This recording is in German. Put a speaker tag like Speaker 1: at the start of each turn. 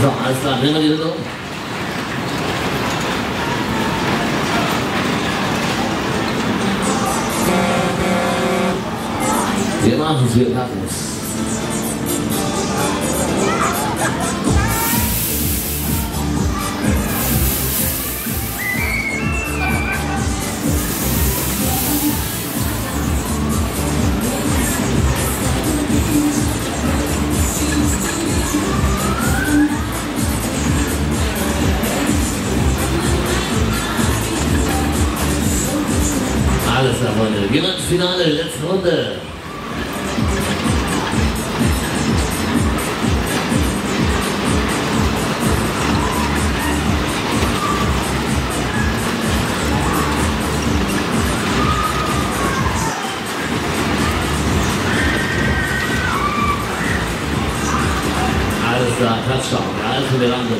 Speaker 1: Vai, está vendo ali não? Pela Rivera Luz. Alles klar, Freunde. Wir ins Finale, letzte Runde. Alles klar, Touchdown. Der Alte, der landet.